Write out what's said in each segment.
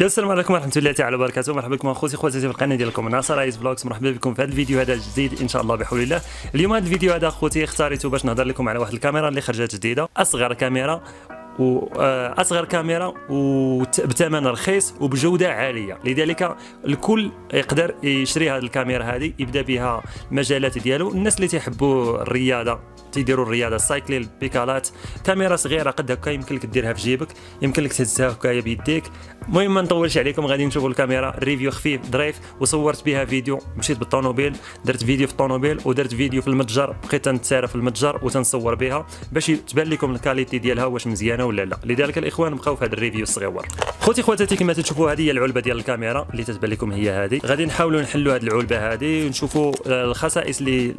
يا السلام عليكم ورحمة الله تعالى وبركاته. مرحبا بكم أخوتي خواتاتي في القناة ديالكم. ناصر عايز Vlogs. مرحبا بكم في هذا الفيديو. هذا الجديد إن شاء الله بحول الله. اليوم هذا الفيديو هذا أخوتي اختاريته باش نهضر لكم على واحد الكاميرا اللي خرجت جديدة. أصغر كاميرا. واصغر كاميرا وبثمن رخيص وبجودة عالية. لذلك الكل يقدر يشري هذه الكاميرا هذه يبدأ بها المجالات ديالو. الناس اللي تيحبوا الرياضة تيديروا الرياضة ال cycling البيكالات كاميرا صغيرة قد هكا يمكن لك ديرها في جيبك يمكن لك تهزها هكايا بيديك. المهم ما نطولش عليكم غادي نشوفوا الكاميرا review خفيف ظريف وصورت بها فيديو. مشيت بالطوموبيل درت فيديو في الطوموبيل ودرت فيديو في المتجر بقيت نتسارى في المتجر وتنصور بها باش تبان لكم ال qualité ديالها واش مزيانة ولا لا. لذلك الإخوان بقاو في هذا ال review الصغيور خوتي خواتاتي كما تشوفوا هذه هي العلبة ديال الكاميرا اللي تتبان لكم هي هذه. غادي نحاولوا نحلوا هذه العلبة هذه ونشوفوا الخصائص اللي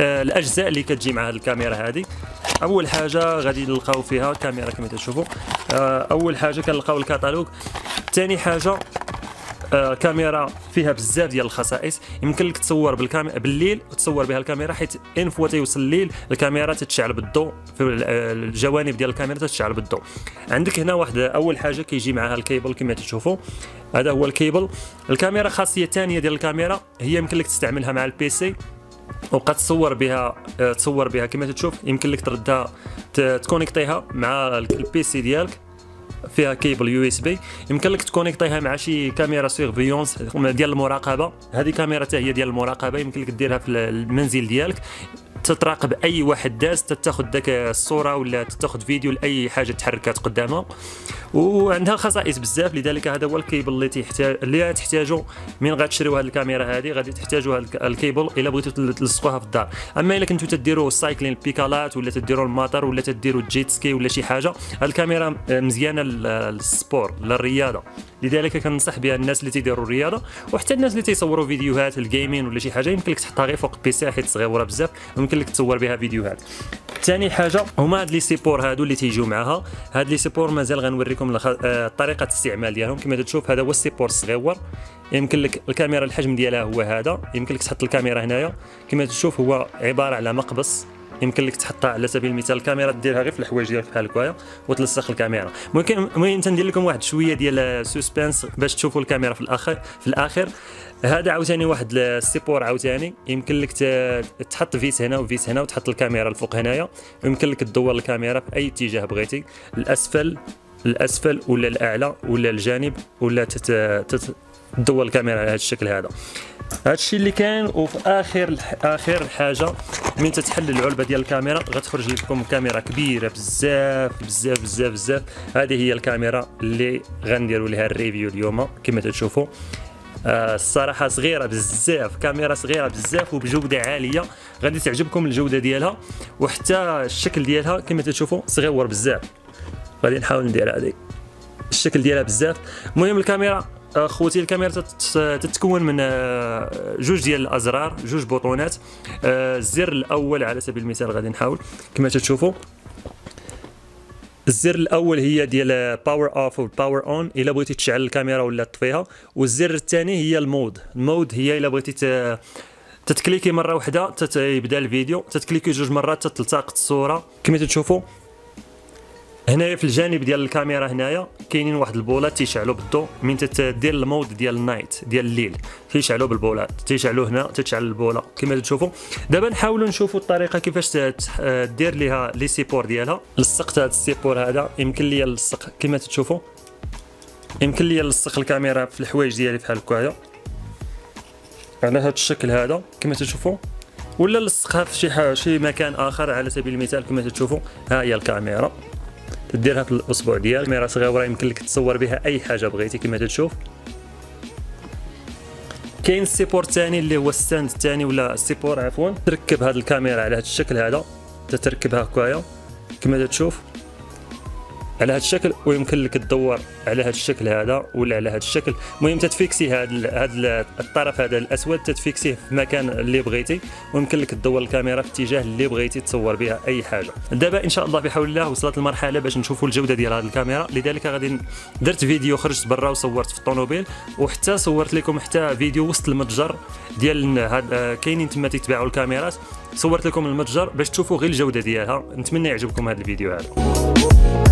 الأجزاء اللي كتجي مع هذه الكاميرا هذه. أول حاجة غادي نلقاو فيها كاميرا كما تشوفوا. آه، أول حاجة كنلقاو الكتالوج ثاني حاجة آه كاميرا فيها بزاف ديال الخصائص. يمكن لك تصور بالكاميرا بالليل وتصور بها الكاميرا حيت une fois تيوصل الليل الكاميرا تتشعل بالضوء في الجوانب ديال الكاميرا تتشعل بالضوء. عندك هنا واحد أول حاجة كيجي معها الكيبل كما تشوفوا. هذا هو الكيبل. الكاميرا خاصية ثانية ديال الكاميرا هي يمكن لك تستعملها مع ال PC وبقى تصور بها آه، تصور بها. كما تشوف يمكن لك تردها تكونيكتيها مع ال PC ديالك. فيها cable USB يمكن لك تكونيكتيها مع شي كاميرا surveillance ديال المراقبة. هذه كاميرا حتى هي ديال المراقبة يمكن لك ديرها في المنزل ديالك. تتراقب أي واحد داز تاخذ داك الصورة ولا تاخذ فيديو لأي حاجة تحركات قدامها. وعندها خصائص بزاف لذلك هذا هو الكيبل اللي تحتاج اللي تحتاجوا من غتشريو هذه الكاميرا هذه غادي تحتاجوا هذا الكيبل إلا بغيتوا تلصقوها في الدار. أما إلا كنتوا تديروا ال cycling البيكالات ولا تديروا الموطور ولا تديروا ال jet ski ولا شي حاجة هذه الكاميرا مزيانة لل sport للرياضة. لذلك كننصح بها الناس اللي تيديروا الرياضة وحتى الناس اللي تيصوروا فيديوهات ال gaming ولا شي حاجة يمكن لك تحطها غير فوق ال PC حيت صغيرة بزاف. يمكن لك تصور بها فيديوهات ثاني حاجة هما هاد les supports هادو اللي تيجيو معاها. هاد les supports مازال غنوريكم آه، طريقة الاستعمال ديالهم. كما تشوف هذا هو ال support الصغيور يمكن لك الكاميرا الحجم ديالها هو هذا. يمكن لك تحط الكاميرا هنايا. كما تشوف هو عبارة على مقبس. يمكن لك تحطها على سبيل المثال الكاميرا ديرها غير في الحوايج ديالك بحال هكايا وتلصق الكاميرا. ممكن المهم تندير لكم واحد شوية ديال suspense باش تشوفوا الكاميرا في الآخر في الآخر هذا عاوتاني واحد ال support عاوتاني. يمكن لك تحط vis هنا و vis هنا وتحط الكاميرا الفوق هنايا. ويمكن لك تدور الكاميرا في أي اتجاه بغيتي. الاسفل الأسفل ولا الأعلى ولا الجانب ولا تدور الكاميرا على هذا الشكل هذا. هذا الشيء اللي كان وفي آخر آخر حاجة من تتحل العلبة ديال الكاميرا غتخرج لكم كاميرا كبيرة بزاف بزاف بزاف بزاف. هذه هي الكاميرا اللي غنديروا لها ال review اليوم كما تشوفوا آه الصراحة صغيرة بزاف كاميرا صغيرة بزاف وبجودة عالية. غادي تعجبكم الجودة ديالها وحتى الشكل ديالها كما تشوفوا صغير بزاف. غادي نحاول ندير هذه. الشكل ديالها بزاف. المهم الكاميرا خوتي الكاميرا تتكون من آه، جوج ديال الأزرار جوج بوطونات آه، الزر الأول على سبيل المثال غادي نحاول. كما تشوفوا الزر الأول هي ديال power off وال power on إلا بغيتي تشعل الكاميرا ولا تطفيها. والزر الثاني هي ال mode. ال mode هي إلا بغيتي تتكليكي مرة واحدة تيبدا الفيديو. تتكليكي جوج مرات تلتقط الصورة. كما تشوفوا هنايا في الجانب ديال الكاميرا هنايا كاينين واحد البولات تيشعلوا بالضوء من تدير ال mode ديال ال night ديال الليل تيشعلوا بالبولات تيشعلوا هنا تتشعل البوله كما تشوفوا دابا نحاولوا نشوفوا الطريقة كيفاش دير ليها les supports ديالها. لصقت هذا ال support هذا يمكن لي نلصق كما تشوفوا يمكن لي نلصق الكاميرا في الحوايج ديالي بحال هكايا على هذا الشكل هذا كما تشوفوا ولا نلصقها في شي شي مكان آخر على سبيل المثال كما تشوفوا ها هي الكاميرا. تديرها في الاصبع ديالك كاميرا صغيره يمكن لك تصور بها أي حاجة بغيتي كما تشوف. كاين ال support الثاني اللي هو ال stand الثاني ولا ال support عفوا. تركب هذه الكاميرا على هذا الشكل هذا تتركبها هكايا كما تشوف. على هذا الشكل ويمكن لك تدور على هذا الشكل هذا ولا على هذا الشكل. المهم تتفيكسي هذا هذا الطرف هذا الأسود تتفيكسيه في المكان اللي بغيتي. ويمكن لك تدور الكاميرا في الاتجاه اللي بغيتي تصور بها أي حاجة. دابا إن شاء الله بحول الله وصلت المرحلة باش نشوفوا الجودة ديال هذه الكاميرا. لذلك غادي درت فيديو خرجت برا وصورت في الطوموبيل. وحتى صورت لكم حتى فيديو وسط المتجر ديال هاد كاينين تما تيتباعوا الكاميرات. صورت لكم المتجر باش تشوفوا غير الجودة ديالها. نتمنى يعجبكم هذا الفيديو هذا.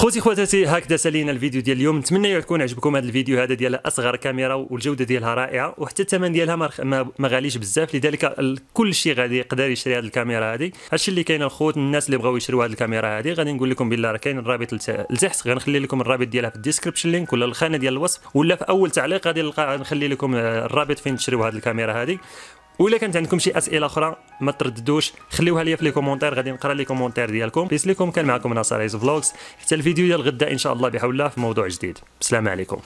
خوتي خواتاتي هكذا سالينا الفيديو ديال اليوم. نتمنى تكون عجبكم هذا الفيديو هذا ديال أصغر كاميرا والجودة ديالها رائعة وحتى الثمن ديالها ما, غاليش بزاف. لذلك كل شيء غادي يقدر يشري هذه الكاميرا هذه هادشي اللي كاين الخوت الناس اللي بغاو يشريوا هذه الكاميرا هذه غادي نقول لكم بالله راه كاين الرابط لتحت. غنخلي لكم الرابط ديالها في ال description link ولا الخانة ديال الوصف. ولا في أول تعليق غادي نخلي لكم آه، الرابط فين تشريوا هذه الكاميرا هذه ولا كانت عندكم شي أسئلة أخرى ما ترددوش خليوها ليا في les commentaires غادي نقرا les commentaires ديالكم. peace ليكم. كان معكم ناصر عيز Vlogs حتى الفيديو ديال غدا إن شاء الله بحول الله في موضوع جديد. السلام عليكم.